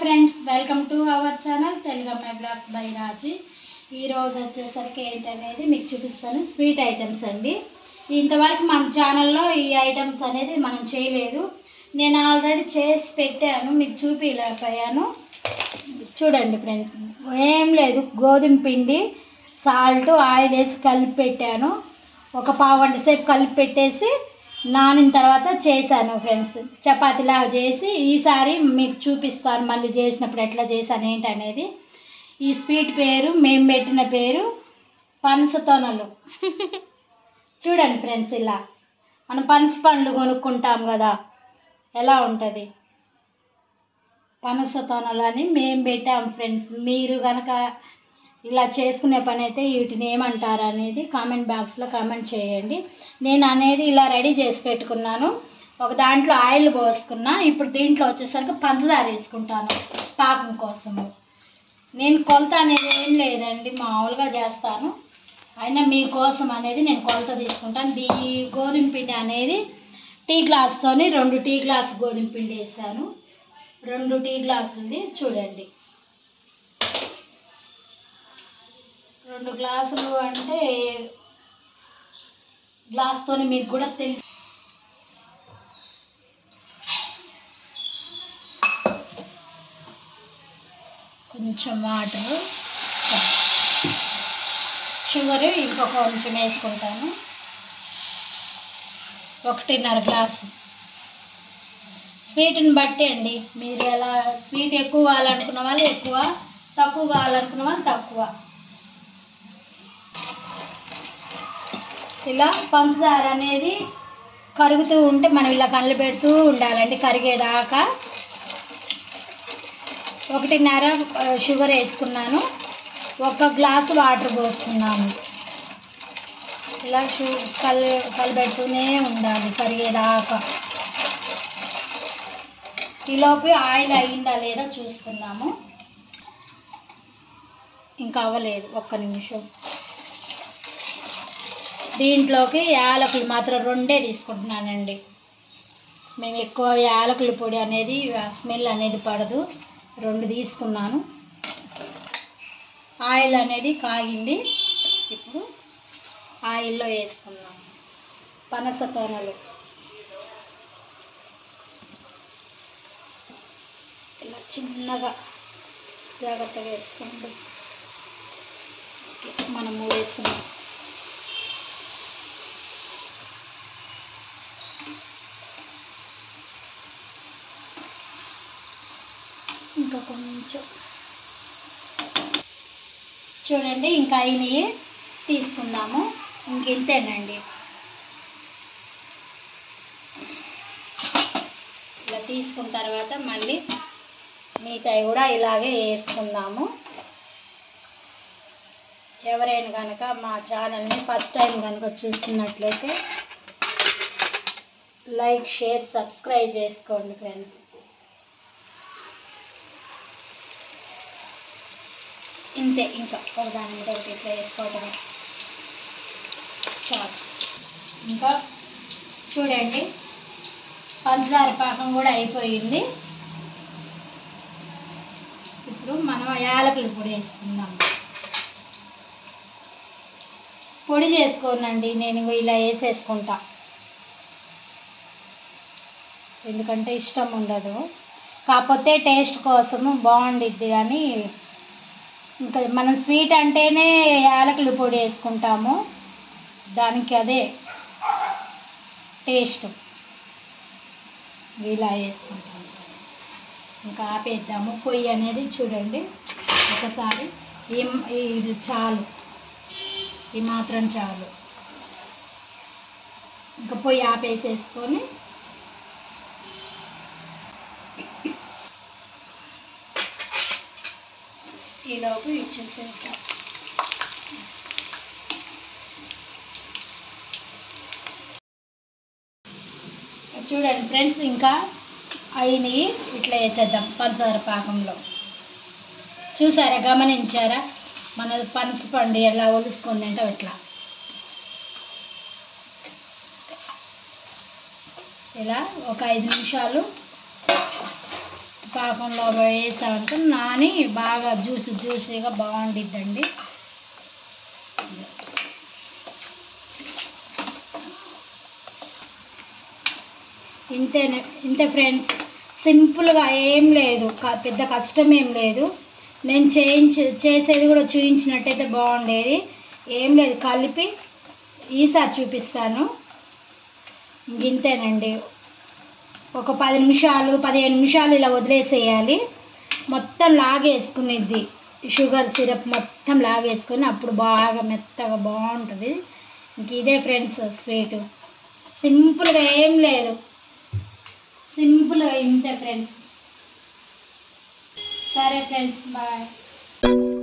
Friends welcome to our channel Telugu అమ్మాయి blogs by రాజీ ఈరోజు వచ్చేసరికి ఏంటనేది మీకు చూపిస్తాను. స్వీట్ ఐటమ్స్ అండి. ఇంతవరకు మన ఛానల్లో ఈ ఐటమ్స్ అనేది మనం చేయలేదు. నేను ఆల్రెడీ చేసి పెట్టాను మీకు చూపించలేకపోయాను చూడండి ఫ్రెండ్స్ ఏం లేదు. గోధుమ పిండి సాల్ట్ ఆయిల్ వేసి కలిపి పెట్టాను. ఒక పావు గంట సేపు కలిపి పెట్టేసి నానిన తర్వాత చేశాను ఫ్రెండ్స్. చపాతీలాగా చేసి ఈసారి మీకు చూపిస్తాను మళ్ళీ చేసినప్పుడు ఎట్లా చేశాను ఏంటి అనేది. ఈ స్వీట్ పేరు మేము పెట్టిన పేరు పనసతోనలు చూడండి ఫ్రెండ్స్ ఇలా. మనం పనస పండ్లు కొనుక్కుంటాం కదా. ఎలా ఉంటుంది? పనసతోనలు అని మేము పెట్టాం ఫ్రెండ్స్. మీరు కనుక ఇలా చేసుకునే పని అయితే వీటిని ఏమంటారు అనేది కామెంట్ బాక్స్లో కామెంట్ చేయండి. నేను అనేది ఇలా రెడీ చేసి పెట్టుకున్నాను. ఒక దాంట్లో ఆయిల్ పోసుకున్నా. ఇప్పుడు దీంట్లో వచ్చేసరికి పంచదార వేసుకుంటాను పాకం కోసము. నేను కొలత అనేది ఏం లేదండి మామూలుగా చేస్తాను. అయినా మీకోసం అనేది నేను కొలత తీసుకుంటాను. దీ గోధుమ పిండి అనేది టీ గ్లాస్తోని రెండు టీ గ్లాస్ గోధుమ పిండి వేసాను. రెండు టీ గ్లాసులది చూడండి. రెండు గ్లాసులు అంటే గ్లాస్తోని మీకు కూడా తెలుసు. కొంచెం వాటర్. షుగర్ ఇంకొక కొంచెం వేసుకుంటాను. ఒకటిన్నర గ్లాసు. స్వీట్ని బట్టి అండి మీరు ఎలా స్వీట్ ఎక్కువ కావాలనుకున్న వాళ్ళు ఎక్కువ తక్కువ కావాలనుకున్న వాళ్ళు తక్కువ. ఇలా పంచదార అనేది కరుగుతూ ఉంటే మనం ఇలా కళ్ళు పెడుతూ ఉండాలండి కరిగేదాకా. ఒకటిన్నర షుగర్ వేసుకున్నాను. ఒక గ్లాసు వాటర్ పోసుకున్నాను ఇలా షూ కళ్ళు కలబెడుతూనే ఉండాలి కరిగేదాకా. ఈలోపు ఆయిల్ అయిందా లేదా చూసుకుందాము. ఇంకా అవ్వలేదు ఒక్క నిమిషం. దీంట్లోకి యాలకులు మాత్రం రెండే తీసుకుంటున్నానండి. మేము ఎక్కువ యాలకుల పొడి అనేది స్మెల్ అనేది పడదు. రెండు తీసుకున్నాను. ఆయిల్ అనేది కాగింది. ఇప్పుడు ఆయిల్లో వేసుకున్నాం పనస తోనలు. ఇలా చిన్నగా జాగ్రత్తగా వేసుకోండి. మనము మనం మూడు వేసుకున్నాం ఇంకా కొంచెం. చూడండి ఇంకా అయినవి తీసుకుందాము. ఇంక ఇంతేనండి. ఇలా తీసుకున్న తర్వాత మళ్ళీ మిగతాయి కూడా ఇలాగే వేసుకుందాము. ఎవరైనా కనుక మా ఛానల్ని ఫస్ట్ టైం కనుక చూస్తున్నట్లయితే లైక్ షేర్ సబ్స్క్రైబ్ చేసుకోండి ఫ్రెండ్స్. ఇంతే ఇంకా ఒకదాని మీద ఒకటి ఇట్లా వేసుకోవటమే చాలు. ఇంకా చూడండి పంచదార పాకం కూడా అయిపోయింది. ఇప్పుడు మనం యాలకుల పొడి వేసుకుందాం. పొడి చేసుకోనండి నేను ఇలా వేసేసుకుంటా. ఎందుకంటే ఇష్టం ఉండదు. కాకపోతే టేస్ట్ కోసము బాగుండిద్ది అని ఇంకా మనం స్వీట్ అంటేనే యాలకుల పొడి వేసుకుంటాము. దానికి అదే టేస్ట్. ఇలా వేసుకుంటాము. ఇంకా ఆపేద్దాము. పొయ్యి అనేది చూడండి. ఒకసారి ఈ ఇది చాలు. ఈ మాత్రం చాలు. ఇంకా పొయ్యి ఆపేసేసుకొని ఈలోపు ఇచ్చేసేద్దాం చూడండి ఫ్రెండ్స్ ఇంకా అయిని ఇట్లా వేసేద్దాం పంచదార పాకంలో. చూసారా గమనించారా? మన పనసపండు ఎలా ఒలుసుకుందంటే ఇట్లా ఇలా ఒక ఐదు నిమిషాలు పాకంలో వేసామంటే నాని బాగా జ్యూస్ జ్యూసీగా బాగుండిద్దండి. ఇంతేనే ఇంతే ఫ్రెండ్స్. సింపుల్గా ఏం లేదు. పెద్ద కష్టం ఏం లేదు. నేను చేయించి చేసేది కూడా చూపించినట్టయితే బాగుండేది. ఏం లేదు. కలిపి ఈసారి చూపిస్తాను. ఇంతేనండి. ఒక పది నిమిషాలు పదిహేను నిమిషాలు ఇలా వదిలేసేయాలి. మొత్తం లాగేసుకునేది. షుగర్ సిరప్ మొత్తం లాగేసుకుని అప్పుడు బాగా మెత్తగా బాగుంటుంది. ఇంక ఇదే ఫ్రెండ్స్ స్వీట్. సింపుల్గా ఏం లేదు. సింపుల్గా ఇంతే ఫ్రెండ్స్. సరే ఫ్రెండ్స్ బాయ్.